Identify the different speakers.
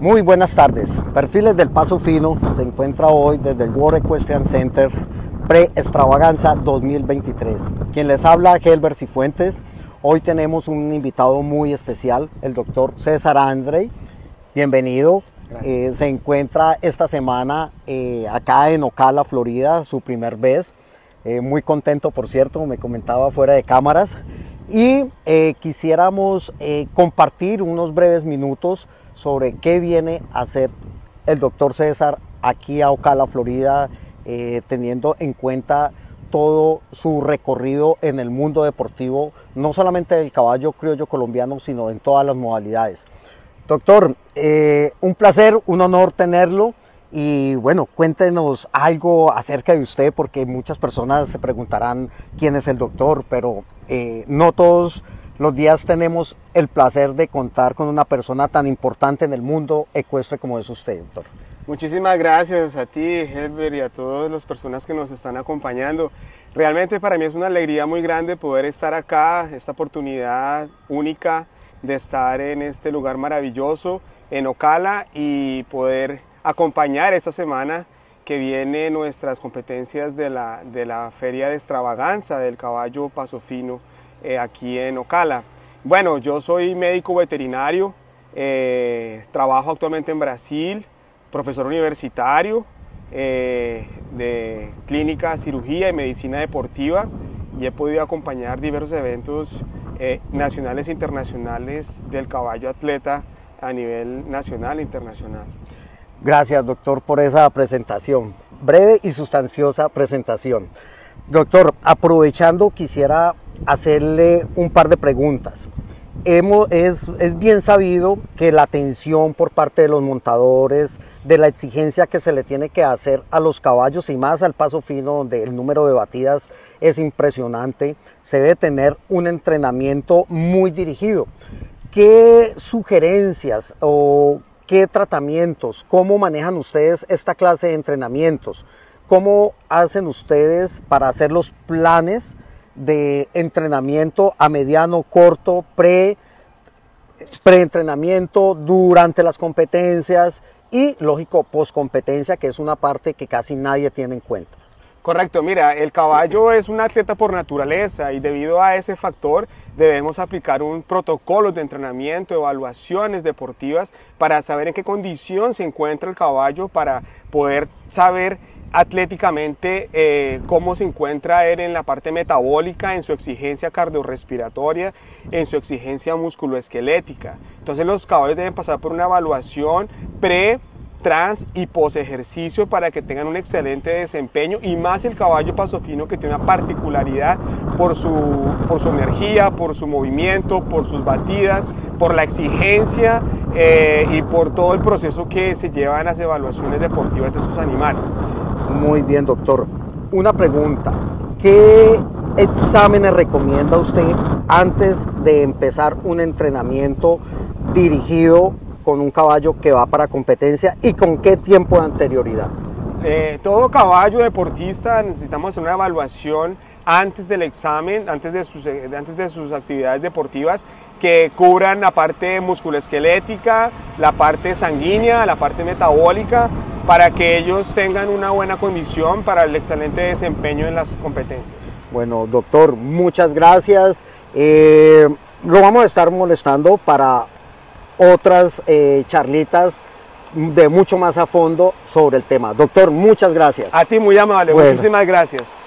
Speaker 1: Muy buenas tardes. Perfiles del Paso Fino se encuentra hoy desde el World Equestrian Center Pre-Extravaganza 2023. Quien les habla, Helber Cifuentes. Hoy tenemos un invitado muy especial, el doctor César Andrei. Bienvenido. Eh, se encuentra esta semana eh, acá en Ocala, Florida, su primer vez. Eh, muy contento, por cierto, me comentaba fuera de cámaras. Y quisiéramos compartir unos breves minutos sobre qué viene a hacer el doctor César aquí a Ocala, Florida, eh, teniendo en cuenta todo su recorrido en el mundo deportivo, no solamente del caballo criollo colombiano, sino en todas las modalidades. Doctor, eh, un placer, un honor tenerlo. Y bueno, cuéntenos algo acerca de usted, porque muchas personas se preguntarán quién es el doctor, pero eh, no todos los días tenemos el placer de contar con una persona tan importante en el mundo ecuestre como es usted, doctor.
Speaker 2: Muchísimas gracias a ti, Helber, y a todas las personas que nos están acompañando. Realmente para mí es una alegría muy grande poder estar acá, esta oportunidad única de estar en este lugar maravilloso, en Ocala, y poder acompañar esta semana que viene nuestras competencias de la, de la Feria de Extravaganza del Caballo Paso Fino eh, aquí en Ocala. Bueno, yo soy médico veterinario, eh, trabajo actualmente en Brasil, profesor universitario eh, de clínica, cirugía y medicina deportiva y he podido acompañar diversos eventos nacionales e internacionales del caballo atleta a nivel nacional e internacional.
Speaker 1: Gracias, doctor, por esa presentación. Breve y sustanciosa presentación. Doctor, aprovechando, quisiera hacerle un par de preguntas. es, bien sabido que la atención por parte de los montadores, de la exigencia que se le tiene que hacer a los caballos y más al paso fino, donde el número de batidas es impresionante, se debe tener un entrenamiento muy dirigido. ¿Qué sugerencias o qué tratamientos, cómo manejan ustedes esta clase de entrenamientos? ¿Cómo hacen ustedes para hacer los planes? de entrenamiento a mediano, corto, pre, preentrenamiento, durante las competencias y, lógico, post competencia, que es una parte que casi nadie tiene en cuenta.
Speaker 2: Correcto, mira, el caballo es un atleta por naturaleza y debido a ese factor debemos aplicar un protocolo de entrenamiento, evaluaciones deportivas para saber en qué condición se encuentra el caballo, para poder saber atléticamente eh, cómo se encuentra él en la parte metabólica, en su exigencia cardiorrespiratoria, en su exigencia musculoesquelética. Entonces los caballos deben pasar por una evaluación pre trans y pos ejercicio para que tengan un excelente desempeño y más el caballo paso fino que tiene una particularidad por su, por su energía, por su movimiento, por sus batidas, por la exigencia eh, y por todo el proceso que se lleva en las evaluaciones deportivas de sus animales.
Speaker 1: Muy bien, doctor. Una pregunta. ¿Qué exámenes recomienda usted antes de empezar un entrenamiento dirigido con un caballo que va para competencia y con qué tiempo de anterioridad?
Speaker 2: Eh, todo caballo deportista necesitamos hacer una evaluación antes del examen, antes de sus, antes de sus actividades deportivas, que cubran la parte musculoesquelética, la parte sanguínea, la parte metabólica, para que ellos tengan una buena condición para el excelente desempeño en las competencias.
Speaker 1: Bueno, doctor, muchas gracias. Eh, lo vamos a estar molestando para otras eh, charlitas de mucho más a fondo sobre el tema. Doctor, muchas gracias.
Speaker 2: A ti muy amable, muchísimas gracias.